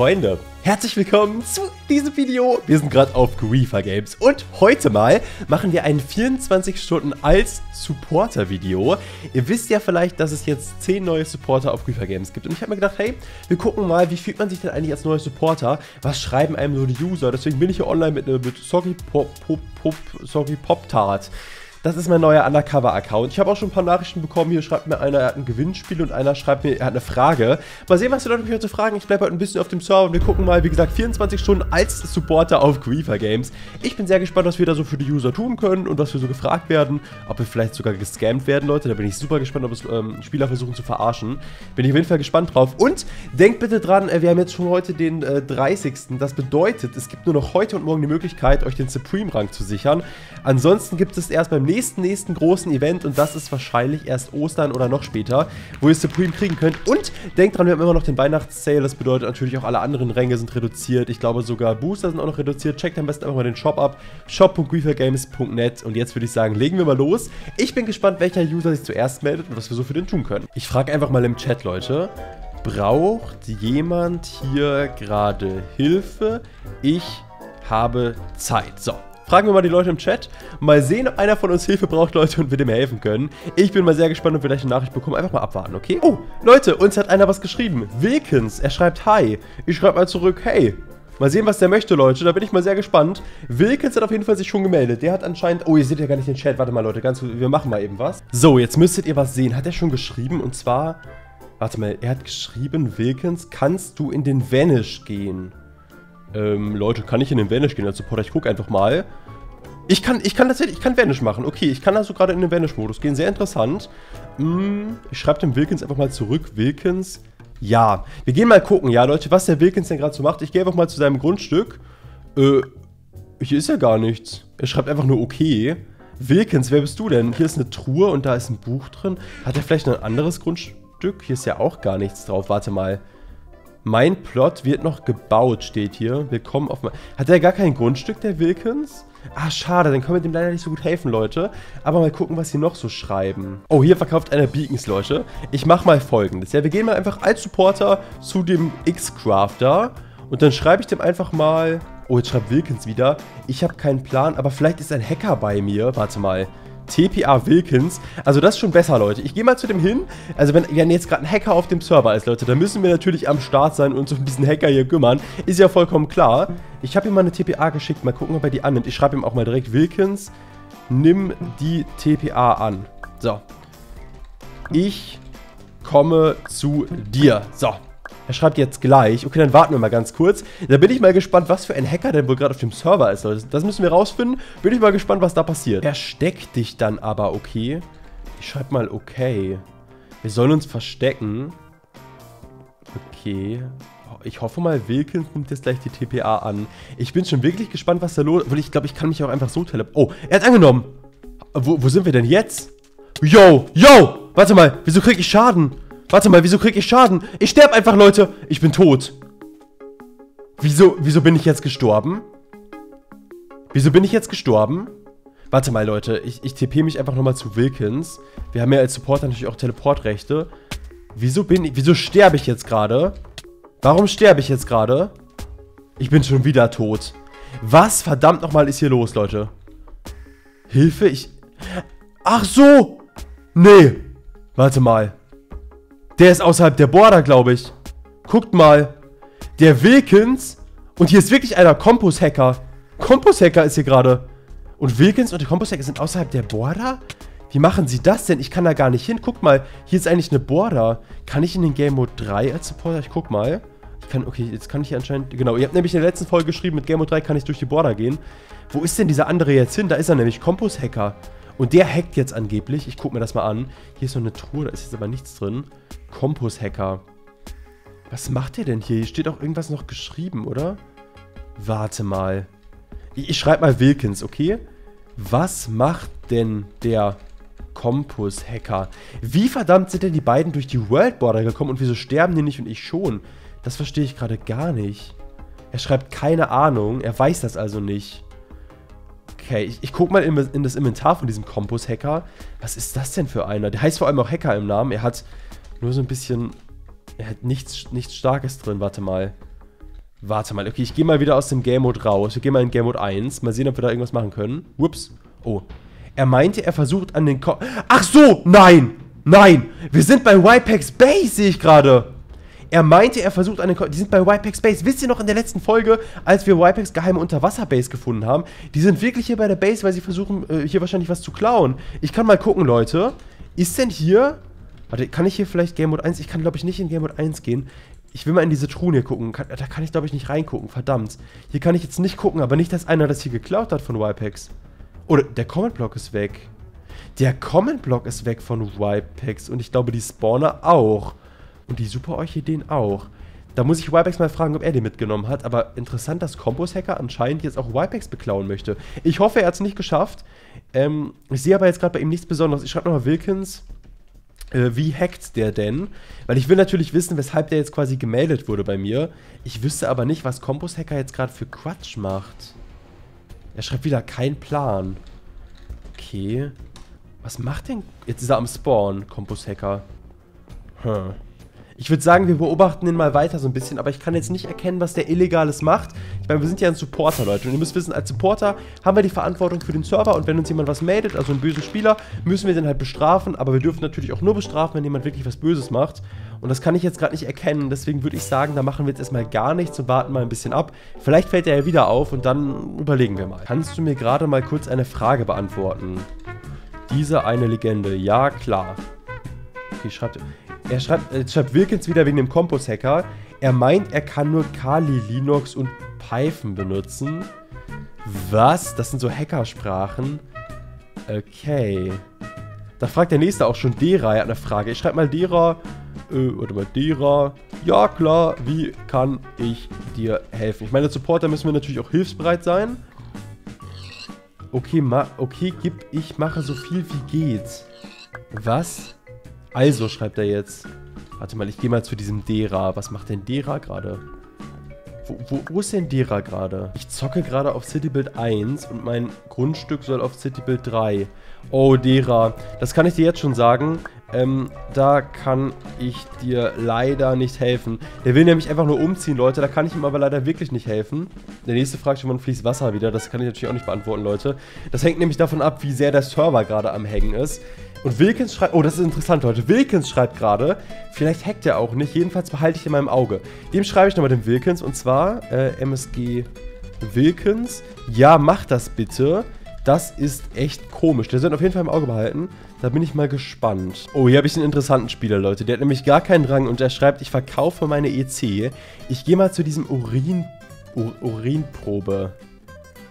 Freunde, herzlich willkommen zu diesem Video. Wir sind gerade auf Griefer Games und heute mal machen wir ein 24 Stunden als Supporter-Video. Ihr wisst ja vielleicht, dass es jetzt 10 neue Supporter auf Griefer Games gibt und ich habe mir gedacht, hey, wir gucken mal, wie fühlt man sich denn eigentlich als neuer Supporter? Was schreiben einem so die User? Deswegen bin ich hier online mit, mit Soggy Pop, Pop, Pop, Soggy Pop Tart. Das ist mein neuer Undercover-Account. Ich habe auch schon ein paar Nachrichten bekommen. Hier schreibt mir einer, er hat ein Gewinnspiel und einer schreibt mir, er hat eine Frage. Mal sehen, was die Leute mich heute fragen. Ich bleibe heute ein bisschen auf dem Server und wir gucken mal, wie gesagt, 24 Stunden als Supporter auf Griefer Games. Ich bin sehr gespannt, was wir da so für die User tun können und was wir so gefragt werden. Ob wir vielleicht sogar gescammt werden, Leute. Da bin ich super gespannt, ob es ähm, Spieler versuchen zu verarschen. Bin ich auf jeden Fall gespannt drauf. Und denkt bitte dran, äh, wir haben jetzt schon heute den äh, 30. Das bedeutet, es gibt nur noch heute und morgen die Möglichkeit, euch den Supreme-Rang zu sichern. Ansonsten gibt es erst beim nächsten, nächsten großen Event und das ist wahrscheinlich erst Ostern oder noch später, wo ihr Supreme kriegen könnt. Und denkt dran, wir haben immer noch den Weihnachtssale, das bedeutet natürlich auch alle anderen Ränge sind reduziert. Ich glaube sogar Booster sind auch noch reduziert. Checkt am besten einfach mal den Shop ab, shop.griefergames.net und jetzt würde ich sagen, legen wir mal los. Ich bin gespannt, welcher User sich zuerst meldet und was wir so für den tun können. Ich frage einfach mal im Chat, Leute. Braucht jemand hier gerade Hilfe? Ich habe Zeit. So, Fragen wir mal die Leute im Chat. Mal sehen, ob einer von uns Hilfe braucht, Leute, und wir dem helfen können. Ich bin mal sehr gespannt, ob wir gleich eine Nachricht bekommen. Einfach mal abwarten, okay? Oh, Leute, uns hat einer was geschrieben. Wilkins, er schreibt Hi. Ich schreibe mal zurück Hey. Mal sehen, was der möchte, Leute. Da bin ich mal sehr gespannt. Wilkins hat auf jeden Fall sich schon gemeldet. Der hat anscheinend... Oh, ihr seht ja gar nicht den Chat. Warte mal, Leute. Ganz Wir machen mal eben was. So, jetzt müsstet ihr was sehen. Hat er schon geschrieben? Und zwar... Warte mal. Er hat geschrieben, Wilkins, kannst du in den Vanish gehen? Ähm, Leute, kann ich in den Vanish gehen als Supporter? Ich gucke einfach mal. Ich kann, ich kann tatsächlich, ich kann Vanish machen. Okay, ich kann also gerade in den Vanish-Modus gehen. Sehr interessant. Hm, ich schreibe dem Wilkins einfach mal zurück. Wilkins, ja. Wir gehen mal gucken, ja, Leute, was der Wilkins denn gerade so macht. Ich gehe einfach mal zu seinem Grundstück. Äh, hier ist ja gar nichts. Er schreibt einfach nur okay. Wilkins, wer bist du denn? Hier ist eine Truhe und da ist ein Buch drin. Hat er vielleicht ein anderes Grundstück? Hier ist ja auch gar nichts drauf. Warte mal. Mein Plot wird noch gebaut, steht hier. Willkommen auf mein... Hat er gar kein Grundstück, der Wilkins? Ah, schade, dann können wir dem leider nicht so gut helfen, Leute. Aber mal gucken, was sie noch so schreiben. Oh, hier verkauft einer Beacons, Leute. Ich mache mal folgendes. Ja, wir gehen mal einfach als Supporter zu dem X-Crafter. Und dann schreibe ich dem einfach mal... Oh, jetzt schreibt Wilkins wieder. Ich habe keinen Plan, aber vielleicht ist ein Hacker bei mir. Warte mal. TPA Wilkins. Also das ist schon besser, Leute. Ich gehe mal zu dem hin. Also wenn, wenn jetzt gerade ein Hacker auf dem Server ist, Leute, dann müssen wir natürlich am Start sein und uns um diesen Hacker hier kümmern. Ist ja vollkommen klar. Ich habe ihm mal eine TPA geschickt. Mal gucken, ob er die annimmt. Ich schreibe ihm auch mal direkt, Wilkins, nimm die TPA an. So. Ich komme zu dir. So. Er schreibt jetzt gleich. Okay, dann warten wir mal ganz kurz. Da bin ich mal gespannt, was für ein Hacker denn wohl gerade auf dem Server ist. Das müssen wir rausfinden. Bin ich mal gespannt, was da passiert. Versteck dich dann aber, okay. Ich schreibe mal okay. Wir sollen uns verstecken. Okay. Ich hoffe mal, Wilkins nimmt jetzt gleich die TPA an. Ich bin schon wirklich gespannt, was da los ist. Ich glaube, ich kann mich auch einfach so teleportieren. Oh, er hat angenommen. Wo, wo sind wir denn jetzt? Yo, yo! Warte mal, wieso kriege ich Schaden? Warte mal, wieso kriege ich Schaden? Ich sterbe einfach, Leute. Ich bin tot. Wieso, wieso bin ich jetzt gestorben? Wieso bin ich jetzt gestorben? Warte mal, Leute. Ich, ich TP mich einfach nochmal zu Wilkins. Wir haben ja als Supporter natürlich auch Teleportrechte. Wieso bin ich, wieso sterbe ich jetzt gerade? Warum sterbe ich jetzt gerade? Ich bin schon wieder tot. Was verdammt nochmal ist hier los, Leute? Hilfe, ich... Ach so! Nee. Warte mal. Der ist außerhalb der Border, glaube ich. Guckt mal. Der Wilkins. Und hier ist wirklich einer Kompus-Hacker. Kompus-Hacker ist hier gerade. Und Wilkins und der Kompus-Hacker sind außerhalb der Border? Wie machen sie das denn? Ich kann da gar nicht hin. Guckt mal, hier ist eigentlich eine Border. Kann ich in den Game Mode 3 als Supporter? Ich guck mal. Ich kann, okay, jetzt kann ich hier anscheinend... Genau, ihr habt nämlich in der letzten Folge geschrieben, mit Game Mode 3 kann ich durch die Border gehen. Wo ist denn dieser andere jetzt hin? Da ist er nämlich, Kompus-Hacker. Und der hackt jetzt angeblich. Ich guck mir das mal an. Hier ist noch eine Truhe, da ist jetzt aber nichts drin. Kompus-Hacker. Was macht der denn hier? Hier steht auch irgendwas noch geschrieben, oder? Warte mal. Ich, ich schreibe mal Wilkins, okay? Was macht denn der Kompus-Hacker? Wie verdammt sind denn die beiden durch die World Border gekommen und wieso sterben die nicht und ich schon? Das verstehe ich gerade gar nicht. Er schreibt keine Ahnung, er weiß das also nicht. Okay, ich, ich gucke mal in, in, das Inventar von diesem Kompus-Hacker. Was ist das denn für einer? Der heißt vor allem auch Hacker im Namen. Er hat nur so ein bisschen... Er hat nichts, nichts Starkes drin. Warte mal. Warte mal, okay, ich gehe mal wieder aus dem Game Mode raus. Wir gehen mal in Game Mode 1. Mal sehen, ob wir da irgendwas machen können. Whoops. Oh. Er meinte, er versucht an den Ko Ach so, nein! Nein! Wir sind bei Wipex Base, sehe ich gerade. Er meinte, er versucht den Ko Die sind bei Wipex Base. Wisst ihr noch in der letzten Folge, als wir Wipex geheime Unterwasserbase gefunden haben? Die sind wirklich hier bei der Base, weil sie versuchen, äh, hier wahrscheinlich was zu klauen. Ich kann mal gucken, Leute. Ist denn hier... Warte, kann ich hier vielleicht Game Mode 1? Ich kann, glaube ich, nicht in Game Mode 1 gehen. Ich will mal in diese Truhen hier gucken. Kann, da kann ich, glaube ich, nicht reingucken. Verdammt. Hier kann ich jetzt nicht gucken, aber nicht, dass einer das hier geklaut hat von Wipex. Oder der Comment-Block ist weg. Der Comment-Block ist weg von Wipex. Und ich glaube, die Spawner auch. Und die Super-Orchideen auch. Da muss ich Wipex mal fragen, ob er die mitgenommen hat. Aber interessant, dass Compos-Hacker anscheinend jetzt auch Wipex beklauen möchte. Ich hoffe, er hat es nicht geschafft. Ähm, ich sehe aber jetzt gerade bei ihm nichts Besonderes. Ich schreibe nochmal Wilkins äh, wie hackt der denn? Weil ich will natürlich wissen, weshalb der jetzt quasi gemeldet wurde bei mir. Ich wüsste aber nicht, was Compos Hacker jetzt gerade für Quatsch macht. Er schreibt wieder, kein Plan. Okay. Was macht denn... Jetzt ist er am Spawn, Compos Hacker. Hm. Ich würde sagen, wir beobachten ihn mal weiter so ein bisschen, aber ich kann jetzt nicht erkennen, was der Illegales macht. Ich meine, wir sind ja ein Supporter, Leute. Und ihr müsst wissen, als Supporter haben wir die Verantwortung für den Server und wenn uns jemand was meldet, also einen bösen Spieler, müssen wir den halt bestrafen, aber wir dürfen natürlich auch nur bestrafen, wenn jemand wirklich was Böses macht. Und das kann ich jetzt gerade nicht erkennen, deswegen würde ich sagen, da machen wir jetzt erstmal gar nichts und warten mal ein bisschen ab. Vielleicht fällt er ja wieder auf und dann überlegen wir mal. Kannst du mir gerade mal kurz eine Frage beantworten? Diese eine Legende, ja klar. Okay, schreibt... Er schreibt, äh, schreibt Wilkins wieder wegen dem Compos-Hacker. Er meint, er kann nur Kali, Linux und Python benutzen. Was? Das sind so Hackersprachen. Okay. Da fragt der nächste auch schon Dera. Er eine Frage. Ich schreibe mal Dera. Äh, warte mal, Dera. Ja, klar. Wie kann ich dir helfen? Ich meine, als Supporter müssen wir natürlich auch hilfsbereit sein. Okay, ma okay, gib, ich mache so viel wie geht. Was? Also, schreibt er jetzt. Warte mal, ich gehe mal zu diesem Dera. Was macht denn Dera gerade? Wo, wo, wo, ist denn Dera gerade? Ich zocke gerade auf Citybuild 1 und mein Grundstück soll auf Citybuild 3. Oh, Dera. Das kann ich dir jetzt schon sagen. Ähm, da kann ich dir leider nicht helfen. Der will nämlich einfach nur umziehen, Leute. Da kann ich ihm aber leider wirklich nicht helfen. Der nächste fragt schon, wann fließt Wasser wieder. Das kann ich natürlich auch nicht beantworten, Leute. Das hängt nämlich davon ab, wie sehr der Server gerade am Hängen ist. Und Wilkins schreibt, oh, das ist interessant, Leute. Wilkins schreibt gerade, vielleicht hackt er auch nicht, jedenfalls behalte ich in meinem Auge. Dem schreibe ich nochmal den Wilkins und zwar äh, MSG Wilkins. Ja, mach das bitte. Das ist echt komisch. Der soll auf jeden Fall im Auge behalten. Da bin ich mal gespannt. Oh, hier habe ich einen interessanten Spieler, Leute. Der hat nämlich gar keinen Rang und er schreibt, ich verkaufe meine EC. Ich gehe mal zu diesem Urin... Ur Urinprobe.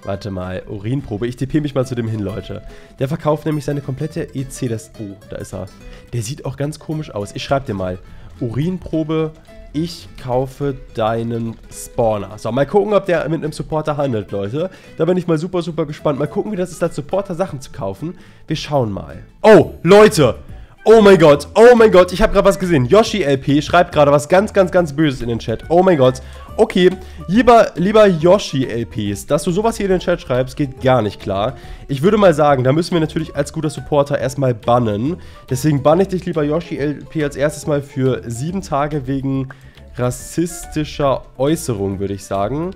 Warte mal, Urinprobe. Ich tippe mich mal zu dem hin, Leute. Der verkauft nämlich seine komplette EC. Das, oh, da ist er. Der sieht auch ganz komisch aus. Ich schreibe dir mal. Urinprobe, ich kaufe deinen Spawner. So, mal gucken, ob der mit einem Supporter handelt, Leute. Da bin ich mal super, super gespannt. Mal gucken, wie das ist, als Supporter Sachen zu kaufen. Wir schauen mal. Oh, Leute! Oh mein Gott, oh mein Gott, ich habe gerade was gesehen. Yoshi LP schreibt gerade was ganz, ganz, ganz Böses in den Chat. Oh mein Gott. Okay, lieber, lieber Yoshi LPs, dass du sowas hier in den Chat schreibst, geht gar nicht klar. Ich würde mal sagen, da müssen wir natürlich als guter Supporter erstmal bannen. Deswegen banne ich dich, lieber Yoshi LP, als erstes mal für sieben Tage wegen rassistischer Äußerung, würde ich sagen.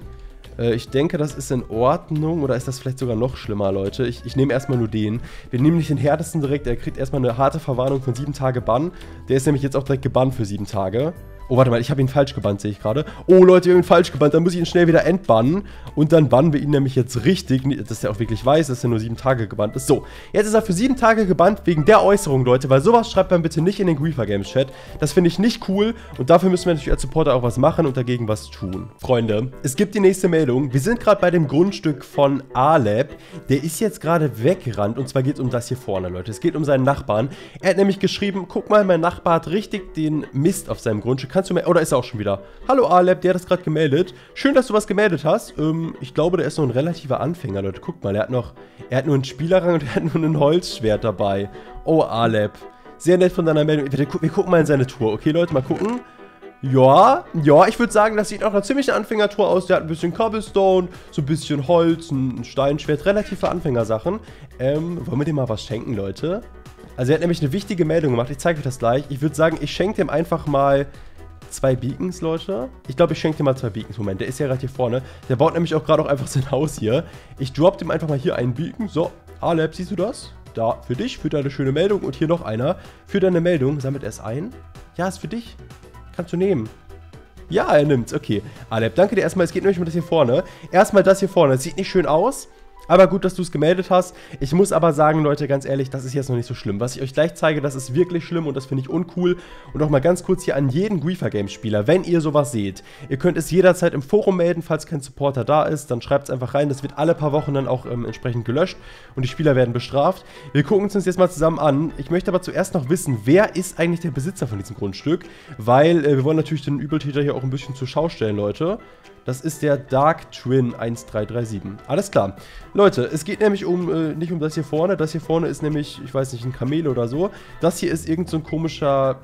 Äh, ich denke, das ist in Ordnung. Oder ist das vielleicht sogar noch schlimmer, Leute? Ich, ich nehme erstmal nur den. Wir nehmen nicht den härtesten direkt. Er kriegt erstmal eine harte Verwarnung von sieben Tage Bann. Der ist nämlich jetzt auch direkt gebannt für sieben Tage. Oh, warte mal, ich habe ihn falsch gebannt, sehe ich gerade. Oh, Leute, wir haben ihn falsch gebannt. Dann muss ich ihn schnell wieder entbannen. Und dann bannen wir ihn nämlich jetzt richtig, dass er auch wirklich weiß, dass er nur sieben Tage gebannt ist. So, jetzt ist er für sieben Tage gebannt wegen der Äußerung, Leute. Weil sowas schreibt man bitte nicht in den Griefer Games Chat. Das finde ich nicht cool. Und dafür müssen wir natürlich als Supporter auch was machen und dagegen was tun. Freunde, es gibt die nächste Meldung. Wir sind gerade bei dem Grundstück von Aleb. Der ist jetzt gerade weggerannt. Und zwar geht es um das hier vorne, Leute. Es geht um seinen Nachbarn. Er hat nämlich geschrieben, guck mal, mein Nachbar hat richtig den Mist auf seinem Grundstück. Kannst du mir... Oder ist er auch schon wieder? Hallo Aleb, der hat das gerade gemeldet. Schön, dass du was gemeldet hast. Ähm, ich glaube, der ist noch ein relativer Anfänger, Leute. Guckt mal, er hat noch... Er hat nur einen Spielerrang und er hat nur ein Holzschwert dabei. Oh, Aleb. Sehr nett von deiner Meldung. Wir, wir gucken mal in seine Tour. Okay, Leute, mal gucken. Ja, ja, ich würde sagen, das sieht auch eine ziemliche Anfängertour aus. Der hat ein bisschen Cobblestone, so ein bisschen Holz, ein Steinschwert, relative Anfängersachen. Ähm, wollen wir dem mal was schenken, Leute? Also er hat nämlich eine wichtige Meldung gemacht, ich zeige euch das gleich. Ich würde sagen, ich schenke dem einfach mal zwei Beacons, Leute. Ich glaube, ich schenke dir mal zwei Beacons. Moment, der ist ja gerade hier vorne. Der baut nämlich auch gerade auch einfach sein Haus hier. Ich drop dem einfach mal hier einen Beacon. So, Alep, siehst du das? Da, für dich, für deine schöne Meldung. Und hier noch einer. Für deine Meldung. Sammelt es ein. Ja, ist für dich. Kannst du nehmen. Ja, er nimmt's. Okay. Alep, danke dir erstmal. Es geht nämlich um das hier vorne. Erstmal das hier vorne. Sieht nicht schön aus. Aber gut, dass du es gemeldet hast. Ich muss aber sagen, Leute, ganz ehrlich, das ist jetzt noch nicht so schlimm. Was ich euch gleich zeige, das ist wirklich schlimm und das finde ich uncool. Und nochmal ganz kurz hier an jeden Griefer Games Spieler, wenn ihr sowas seht, ihr könnt es jederzeit im Forum melden, falls kein Supporter da ist, dann schreibt es einfach rein. Das wird alle paar Wochen dann auch ähm, entsprechend gelöscht und die Spieler werden bestraft. Wir gucken uns das jetzt mal zusammen an. Ich möchte aber zuerst noch wissen, wer ist eigentlich der Besitzer von diesem Grundstück? Weil äh, wir wollen natürlich den Übeltäter hier auch ein bisschen zur Schau stellen, Leute. Das ist der Dark Twin 1337. Alles klar. Leute, es geht nämlich um, äh, nicht um das hier vorne. Das hier vorne ist nämlich, ich weiß nicht, ein Kamel oder so. Das hier ist irgend so ein komischer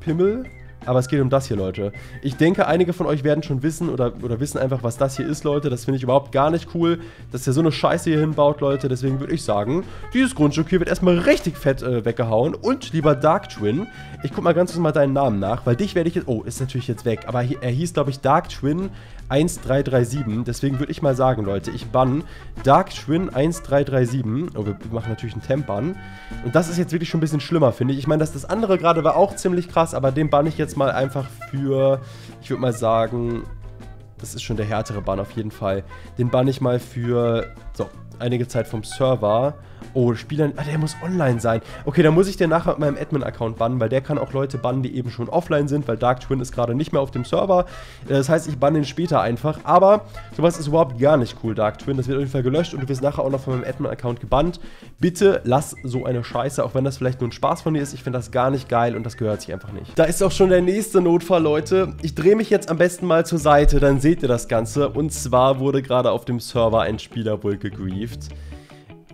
Pimmel. Aber es geht um das hier, Leute. Ich denke, einige von euch werden schon wissen oder, oder wissen einfach, was das hier ist, Leute. Das finde ich überhaupt gar nicht cool, dass der so eine Scheiße hier hinbaut, Leute. Deswegen würde ich sagen, dieses Grundstück hier wird erstmal richtig fett äh, weggehauen. Und, lieber Dark Twin, ich guck mal ganz kurz mal deinen Namen nach, weil dich werde ich jetzt... Oh, ist natürlich jetzt weg. Aber er hieß, glaube ich, Dark Twin 1337. Deswegen würde ich mal sagen, Leute, ich bann Dark Twin 1337. Oh, wir machen natürlich einen Temp-Bann. Und das ist jetzt wirklich schon ein bisschen schlimmer, finde ich. Ich meine, dass das andere gerade war auch ziemlich krass, aber den bann ich jetzt mal einfach für, ich würde mal sagen, das ist schon der härtere Bann auf jeden Fall. Den bann ich mal für, so, einige Zeit vom Server. Oh, Spieler, ah, der muss online sein. Okay, dann muss ich den nachher mit meinem Admin-Account bannen, weil der kann auch Leute bannen, die eben schon offline sind, weil Dark Twin ist gerade nicht mehr auf dem Server. Äh, das heißt, ich banne ihn später einfach. Aber sowas ist überhaupt gar nicht cool, Dark Twin. Das wird auf jeden Fall gelöscht und du wirst nachher auch noch von meinem Admin-Account gebannt. Bitte lass so eine Scheiße, auch wenn das vielleicht nur ein Spaß von dir ist. Ich finde das gar nicht geil und das gehört sich einfach nicht. Da ist auch schon der nächste Notfall, Leute. Ich drehe mich jetzt am besten mal zur Seite, dann seht ihr das Ganze. Und zwar wurde gerade auf dem Server ein Spieler wohl gegrieft.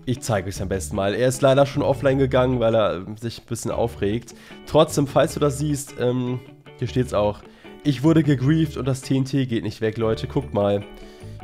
Ich zeige euch am besten mal. Er ist leider schon offline gegangen, weil er sich ein bisschen aufregt. Trotzdem, falls du das siehst, ähm, hier es auch. Ich wurde gegrieft und das TNT geht nicht weg, Leute. Guckt mal.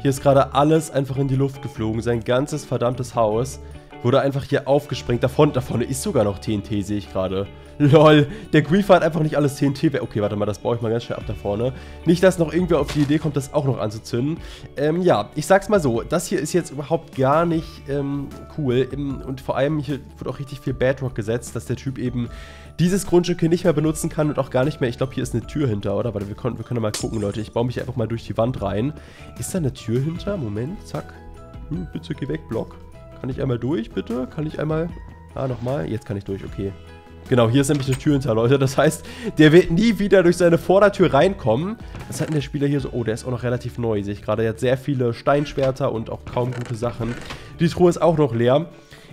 Hier ist gerade alles einfach in die Luft geflogen. Sein ganzes verdammtes Haus wurde einfach hier aufgesprengt. Davon, da vorne ist sogar noch TNT, sehe ich gerade. Lol, der Griefer hat einfach nicht alles TNT. Okay, warte mal, das baue ich mal ganz schnell ab da vorne. Nicht, dass noch irgendwer auf die Idee kommt, das auch noch anzuzünden. Ähm, ja, ich sag's mal so, das hier ist jetzt überhaupt gar nicht ähm, cool. Und vor allem hier wird auch richtig viel Badrock gesetzt, dass der Typ eben dieses Grundstück hier nicht mehr benutzen kann und auch gar nicht mehr. Ich glaube, hier ist eine Tür hinter, oder? Warte, wir können, wir können mal gucken, Leute. Ich baue mich einfach mal durch die Wand rein. Ist da eine Tür hinter? Moment, zack. Hm, bitte geh weg, Block. Kann ich einmal durch, bitte? Kann ich einmal... Ah, nochmal. Jetzt kann ich durch, okay. Genau, hier ist nämlich eine Tür hinter, Leute. Das heißt, der wird nie wieder durch seine Vordertür reinkommen. Was hat denn der Spieler hier so? Oh, der ist auch noch relativ neu, sehe ich gerade. Er hat sehr viele Steinschwerter und auch kaum gute Sachen. Die Truhe ist auch noch leer.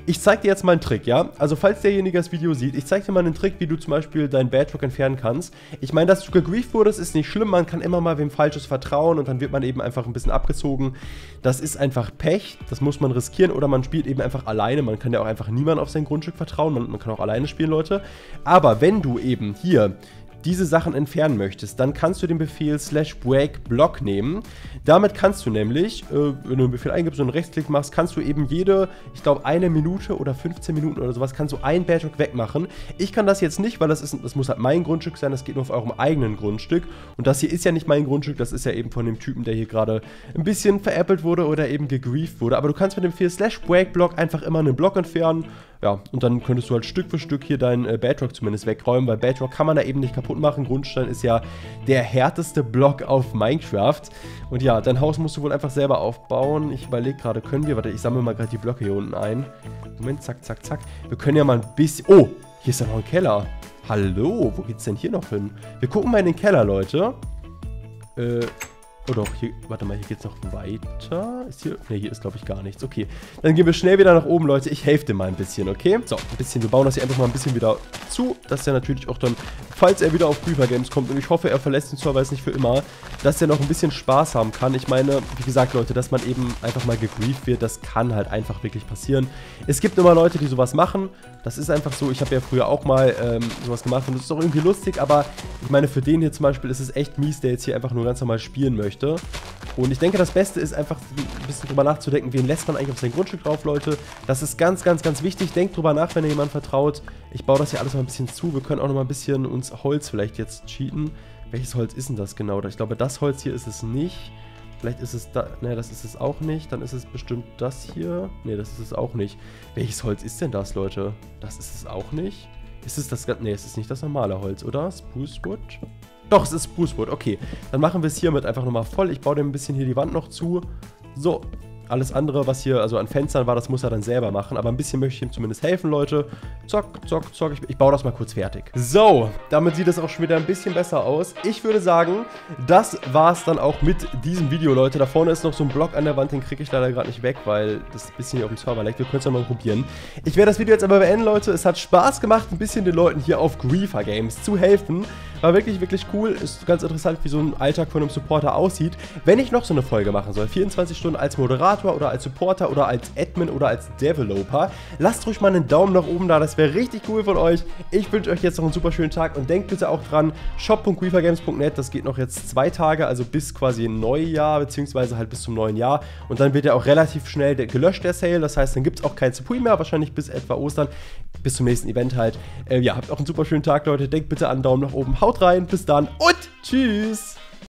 Ich zeige dir jetzt mal einen Trick, ja? Also falls derjenige das Video sieht, ich zeige dir mal einen Trick, wie du zum Beispiel deinen Badrock entfernen kannst. Ich meine, dass du gegrieft wurdest, ist nicht schlimm. Man kann immer mal wem Falsches vertrauen und dann wird man eben einfach ein bisschen abgezogen. Das ist einfach Pech, das muss man riskieren oder man spielt eben einfach alleine. Man kann ja auch einfach niemand auf sein Grundstück vertrauen, man, man kann auch alleine spielen, Leute. Aber wenn du eben hier diese Sachen entfernen möchtest, dann kannst du den Befehl slash break block nehmen. Damit kannst du nämlich, äh, wenn du den Befehl eingibst und einen Rechtsklick machst, kannst du eben jede, ich glaube eine Minute oder 15 Minuten oder sowas, kannst du ein Badrock wegmachen. Ich kann das jetzt nicht, weil das, ist, das muss halt mein Grundstück sein, das geht nur auf eurem eigenen Grundstück. Und das hier ist ja nicht mein Grundstück, das ist ja eben von dem Typen, der hier gerade ein bisschen veräppelt wurde oder eben gegrieft wurde. Aber du kannst mit dem Befehl slash break block einfach immer einen Block entfernen ja, und dann könntest du halt Stück für Stück hier deinen äh, Bedrock zumindest wegräumen, weil Bedrock kann man da eben nicht kaputt machen. Grundstein ist ja der härteste Block auf Minecraft. Und ja, dein Haus musst du wohl einfach selber aufbauen. Ich überlege gerade, können wir, warte, ich sammle mal gerade die Blöcke hier unten ein. Moment, zack, zack, zack. Wir können ja mal ein bisschen, oh, hier ist ja noch ein Keller. Hallo, wo geht's denn hier noch hin? Wir gucken mal in den Keller, Leute. Äh, Oh doch, hier, warte mal, hier geht's noch weiter. Ist hier, ne, hier ist glaube ich gar nichts. Okay, dann gehen wir schnell wieder nach oben, Leute. Ich helfe dir mal ein bisschen, okay? So, ein bisschen, wir bauen das hier einfach mal ein bisschen wieder zu, dass er natürlich auch dann, falls er wieder auf Creeper Games kommt, und ich hoffe, er verlässt den Server jetzt nicht für immer, dass er noch ein bisschen Spaß haben kann. Ich meine, wie gesagt, Leute, dass man eben einfach mal gegrieft wird, das kann halt einfach wirklich passieren. Es gibt immer Leute, die sowas machen. Das ist einfach so. Ich habe ja früher auch mal ähm, sowas gemacht und das ist auch irgendwie lustig, aber ich meine, für den hier zum Beispiel ist es echt mies, der jetzt hier einfach nur ganz normal spielen möchte. Und ich denke, das Beste ist einfach ein bisschen drüber nachzudenken, wen lässt man eigentlich auf sein Grundstück drauf, Leute. Das ist ganz, ganz, ganz wichtig. Denkt drüber nach, wenn ihr jemandem vertraut. Ich baue das hier alles mal ein bisschen zu. Wir können auch noch mal ein bisschen uns Holz vielleicht jetzt cheaten. Welches Holz ist denn das genau? Ich glaube, das Holz hier ist es nicht. Vielleicht ist es da. Ne, das ist es auch nicht. Dann ist es bestimmt das hier. Ne, das ist es auch nicht. Welches Holz ist denn das, Leute? Das ist es auch nicht. Ist es das. Ne, es ist nicht das normale Holz, oder? Spruce Wood? Doch, es ist Spruce Wood. Okay. Dann machen wir es hiermit einfach nochmal voll. Ich baue dem ein bisschen hier die Wand noch zu. So, alles andere, was hier also an Fenstern war, das muss er dann selber machen. Aber ein bisschen möchte ich ihm zumindest helfen, Leute. Zock, zock, zock. Ich, ich baue das mal kurz fertig. So, damit sieht es auch schon wieder ein bisschen besser aus. Ich würde sagen, das war es dann auch mit diesem Video, Leute. Da vorne ist noch so ein Block an der Wand, den kriege ich leider gerade nicht weg, weil das ein bisschen hier auf dem Server liegt. Wir können es ja mal probieren. Ich werde das Video jetzt aber beenden, Leute. Es hat Spaß gemacht, ein bisschen den Leuten hier auf Griefer Games zu helfen. War wirklich, wirklich cool. Ist ganz interessant, wie so ein Alltag von einem Supporter aussieht. Wenn ich noch so eine Folge machen soll, 24 Stunden als Moderator oder als Supporter oder als Admin oder als Developer, lasst ruhig mal einen Daumen nach oben da. Das wäre richtig cool von euch. Ich wünsche euch jetzt noch einen super schönen Tag und denkt bitte auch dran, shop.weavergames.net, das geht noch jetzt zwei Tage, also bis quasi Neujahr, beziehungsweise halt bis zum neuen Jahr. Und dann wird ja auch relativ schnell gelöscht, der Sale. Das heißt, dann gibt es auch kein Supui mehr, wahrscheinlich bis etwa Ostern. Bis zum nächsten Event halt. Äh, ja, habt auch einen super schönen Tag, Leute. Denkt bitte an einen Daumen nach oben. Haut rein, bis dann und tschüss.